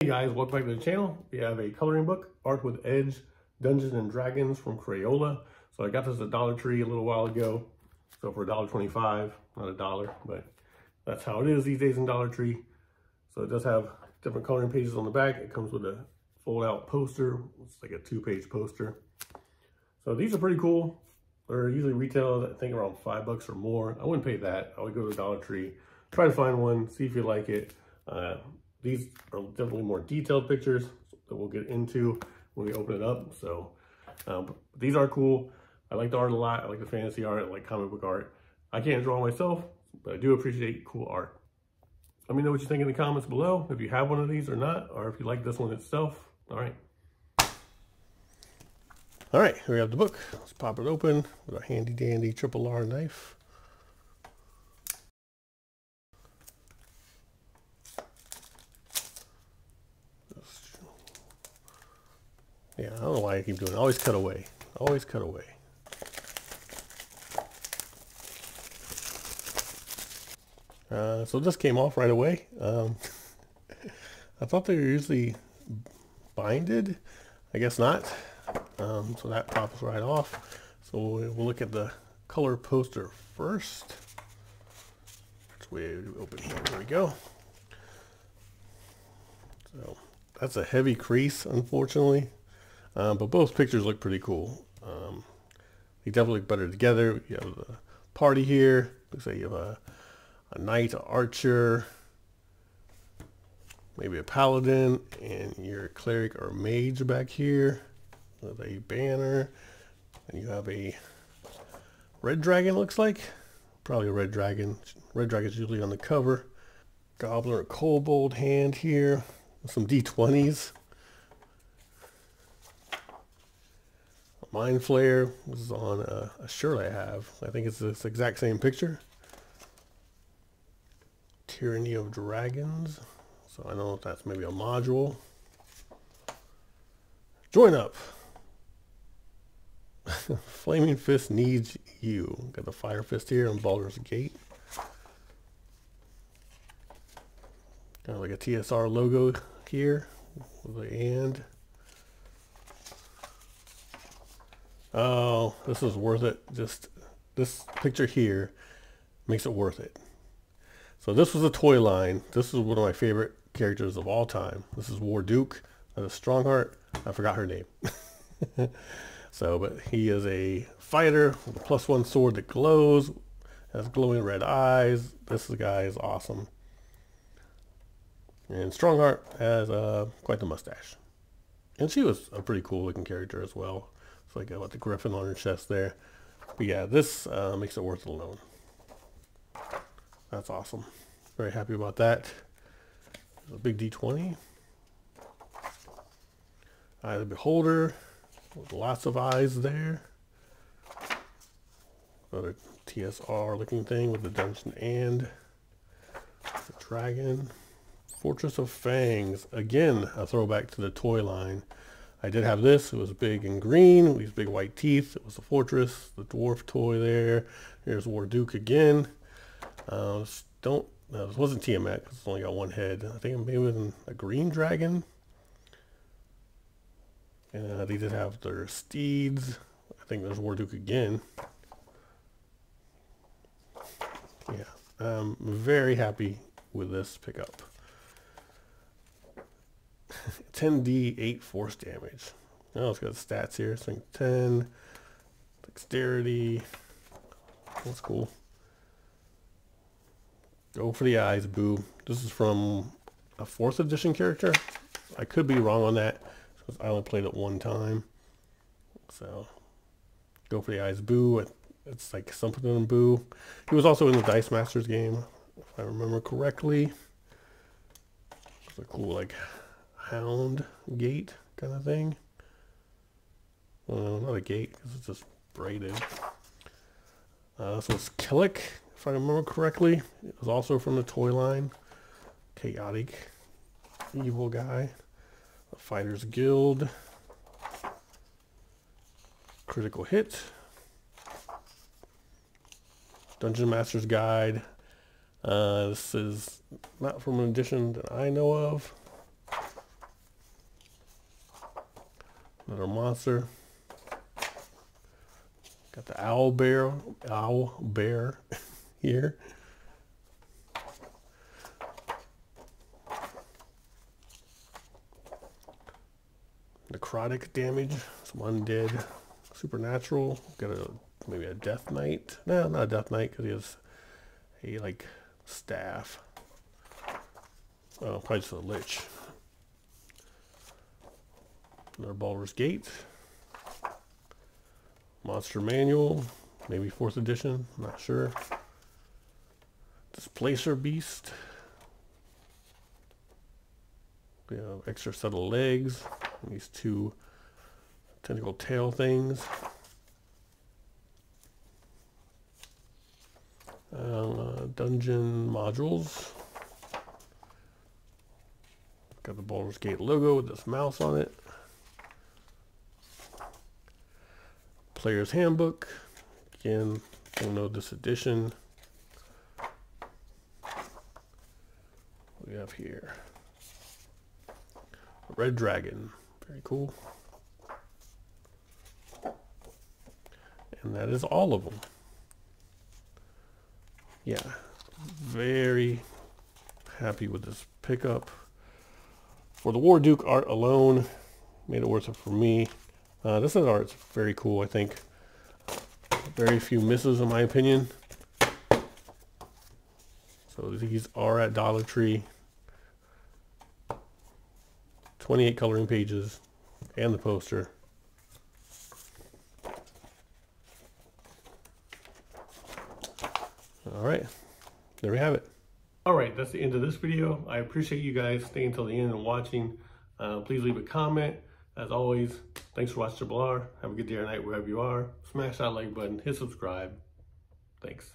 Hey guys, welcome back to the channel. We have a coloring book, Art with Edge, Dungeons and Dragons from Crayola. So I got this at Dollar Tree a little while ago. So for $1.25, not a dollar, but that's how it is these days in Dollar Tree. So it does have different coloring pages on the back. It comes with a fold out poster. It's like a two page poster. So these are pretty cool. They're usually retail, I think around five bucks or more. I wouldn't pay that. I would go to Dollar Tree, try to find one, see if you like it. Uh, these are definitely more detailed pictures that we'll get into when we open it up. So um, these are cool. I like the art a lot. I like the fantasy art. I like comic book art. I can't draw myself, but I do appreciate cool art. Let me know what you think in the comments below, if you have one of these or not, or if you like this one itself. All right. All right, here we have the book. Let's pop it open with a handy dandy triple R knife. Yeah, I don't know why I keep doing it. Always cut away. Always cut away. Uh, so this came off right away. Um, I thought they were usually binded. I guess not. Um, so that pops right off. So we'll look at the color poster first. Which way open here? There we go. So that's a heavy crease, unfortunately. Um, but both pictures look pretty cool. Um, they definitely look better together. You have a party here. Looks like you have a, a knight, an archer, maybe a paladin, and your cleric or mage back here with a banner. And you have a red dragon, looks like. Probably a red dragon. Red dragon is usually on the cover. Goblin or kobold hand here. Some D20s. Mind. This is on a, a shirt I have. I think it's this exact same picture. Tyranny of Dragons. So I don't know if that's maybe a module. Join up. Flaming Fist needs you. Got the Fire Fist here on Baldur's Gate. Kind of like a TSR logo here with the and. Oh, this is worth it. Just this picture here makes it worth it. So this was a toy line. This is one of my favorite characters of all time. This is Warduke, a Strongheart. I forgot her name. so, but he is a fighter with a plus one sword that glows, has glowing red eyes. This guy is awesome. And Strongheart has uh, quite the mustache. And she was a pretty cool looking character as well. It's I got the griffin on her chest there. But yeah, this uh, makes it worth it alone. That's awesome. Very happy about that. There's a big D20. Eye of the Beholder. With lots of eyes there. Another TSR looking thing with the dungeon and the dragon. Fortress of Fangs. Again, a throwback to the toy line. I did have this. It was big and green. These big white teeth. It was the fortress, the dwarf toy there. Here's Warduke again. Uh, don't. No, this wasn't Tiamat because it's only got one head. I think maybe it was a green dragon. And uh, they did have their steeds. I think there's Warduke again. Yeah, I'm very happy with this pickup. 10d 8 force damage. Oh, it's got stats here. Strength 10, dexterity. That's cool. Go for the eyes, boo. This is from a fourth edition character. I could be wrong on that because I only played it one time. So, go for the eyes, boo. It's like something in boo. He was also in the Dice Masters game, if I remember correctly. It's a cool like hound gate kind of thing. Well, not a gate because it's just braided. Uh, this was Kelek, if I remember correctly. It was also from the toy line. Chaotic, evil guy. The Fighters Guild. Critical Hit. Dungeon Master's Guide. Uh, this is not from an edition that I know of. Another monster. Got the owl bear, owl bear here. Necrotic damage, some undead, supernatural. Got a maybe a death knight. No, not a death knight because he has a like staff. Oh, probably just a lich. Another Baldur's Gate. Monster Manual, maybe fourth edition, not sure. Displacer Beast. We have extra set of legs. These two tentacle tail things. Uh, dungeon modules. Got the Baldur's Gate logo with this mouse on it. Player's Handbook. Again, don't know this edition. We have here A Red Dragon. Very cool. And that is all of them. Yeah, very happy with this pickup. For the Warduke art alone, made it worth it for me. Uh, this is art's very cool, I think. Very few misses in my opinion. So these are at Dollar Tree. 28 coloring pages and the poster. All right, there we have it. All right, that's the end of this video. I appreciate you guys staying until the end and watching. Uh, please leave a comment. As always, thanks for watching Blar. Have a good day or night wherever you are. Smash that like button, hit subscribe. Thanks.